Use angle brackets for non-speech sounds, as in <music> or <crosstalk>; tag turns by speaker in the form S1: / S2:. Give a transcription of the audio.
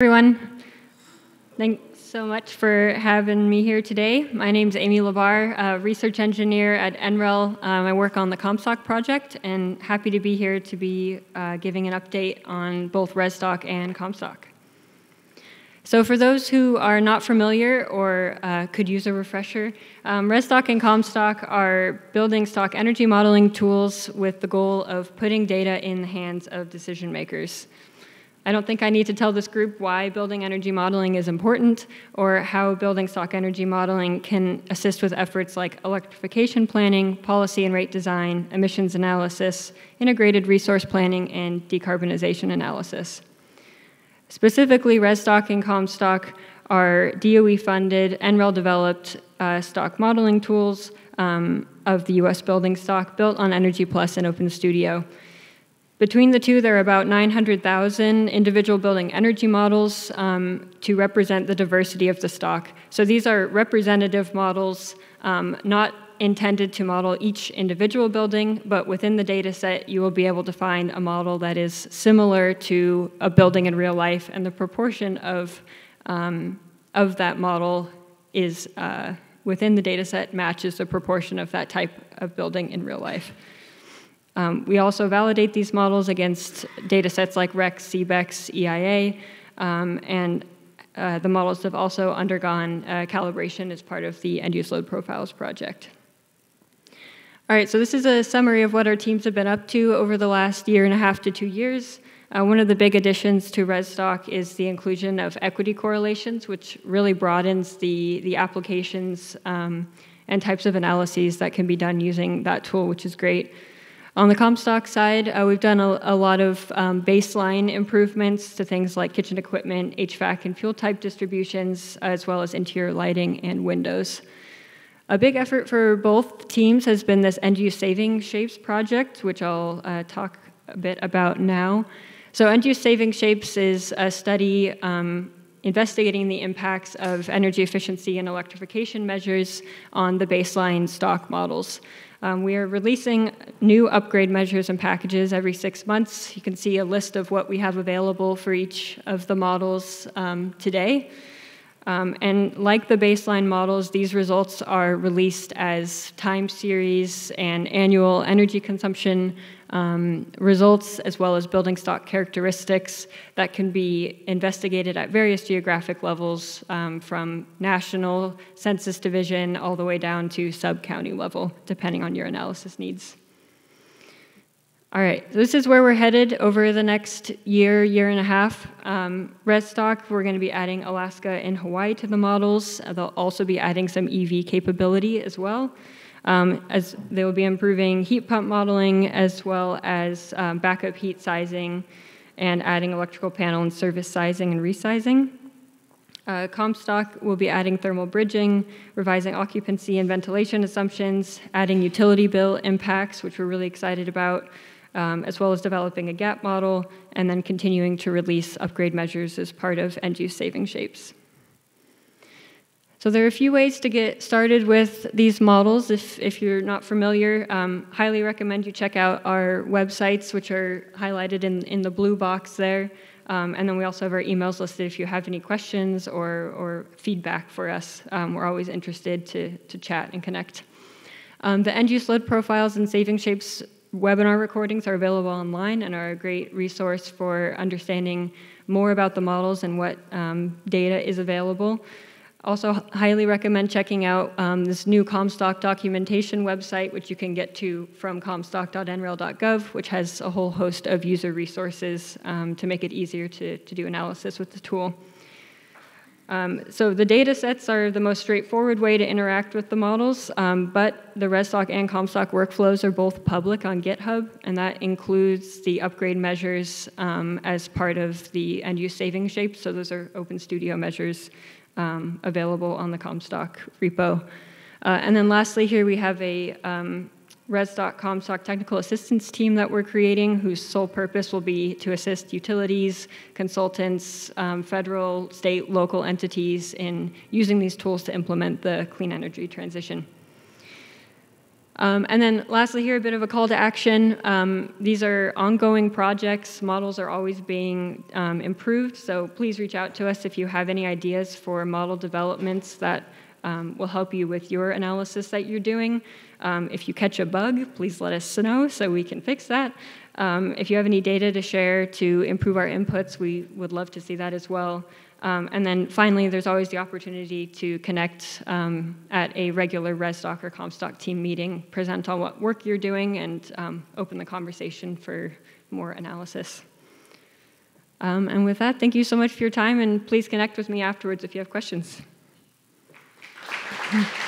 S1: everyone. Thanks so much for having me here today. My name is Amy LeBar, a research engineer at NREL. Um, I work on the Comstock project and happy to be here to be uh, giving an update on both ResStock and Comstock. So for those who are not familiar or uh, could use a refresher, um, ResStock and Comstock are building stock energy modeling tools with the goal of putting data in the hands of decision makers. I don't think I need to tell this group why building energy modeling is important or how building stock energy modeling can assist with efforts like electrification planning, policy and rate design, emissions analysis, integrated resource planning, and decarbonization analysis. Specifically, ResStock and Comstock are DOE funded, NREL developed uh, stock modeling tools um, of the US building stock built on Energy Plus and Open Studio. Between the two, there are about 900,000 individual building energy models um, to represent the diversity of the stock. So these are representative models, um, not intended to model each individual building, but within the data set, you will be able to find a model that is similar to a building in real life, and the proportion of, um, of that model is uh, within the data set matches the proportion of that type of building in real life. Um, we also validate these models against data sets like RECS, CBECS, EIA, um, and uh, the models have also undergone uh, calibration as part of the end-use load profiles project. All right, so this is a summary of what our teams have been up to over the last year and a half to two years. Uh, one of the big additions to ResStock is the inclusion of equity correlations, which really broadens the, the applications um, and types of analyses that can be done using that tool, which is great. On the Comstock side, uh, we've done a, a lot of um, baseline improvements to things like kitchen equipment, HVAC, and fuel type distributions, as well as interior lighting and windows. A big effort for both teams has been this end use saving shapes project, which I'll uh, talk a bit about now. So, end use saving shapes is a study um, investigating the impacts of energy efficiency and electrification measures on the baseline stock models. Um, we are releasing new upgrade measures and packages every six months. You can see a list of what we have available for each of the models um, today. Um, and like the baseline models, these results are released as time series and annual energy consumption um, results, as well as building stock characteristics that can be investigated at various geographic levels um, from national census division all the way down to sub county level, depending on your analysis needs. All right, this is where we're headed over the next year, year and a half. Um, ResStock, we're going to be adding Alaska and Hawaii to the models. They'll also be adding some EV capability as well. Um, as they will be improving heat pump modeling as well as um, backup heat sizing and adding electrical panel and service sizing and resizing. Uh, Comstock will be adding thermal bridging, revising occupancy and ventilation assumptions, adding utility bill impacts, which we're really excited about, um, as well as developing a gap model, and then continuing to release upgrade measures as part of end use saving shapes. So there are a few ways to get started with these models. If, if you're not familiar, um, highly recommend you check out our websites, which are highlighted in, in the blue box there. Um, and then we also have our emails listed if you have any questions or, or feedback for us. Um, we're always interested to, to chat and connect. Um, the end use load profiles and saving shapes webinar recordings are available online and are a great resource for understanding more about the models and what um, data is available. Also, highly recommend checking out um, this new Comstock documentation website, which you can get to from comstock.nrel.gov, which has a whole host of user resources um, to make it easier to, to do analysis with the tool. Um, so the data sets are the most straightforward way to interact with the models, um, but the ResStock and Comstock workflows are both public on GitHub, and that includes the upgrade measures um, as part of the end-use saving shape. So those are Open Studio measures um, available on the Comstock repo. Uh, and then lastly, here we have a ResStock Comstock technical assistance team that we're creating, whose sole purpose will be to assist utilities, consultants, um, federal, state, local entities in using these tools to implement the clean energy transition. Um, and then lastly here, a bit of a call to action. Um, these are ongoing projects. Models are always being um, improved, so please reach out to us if you have any ideas for model developments that um, will help you with your analysis that you're doing. Um, if you catch a bug, please let us know so we can fix that. Um, if you have any data to share to improve our inputs, we would love to see that as well. Um, and then finally, there's always the opportunity to connect um, at a regular ResStock or Comstock team meeting, present on what work you're doing, and um, open the conversation for more analysis. Um, and with that, thank you so much for your time, and please connect with me afterwards if you have questions. Thank <laughs> you.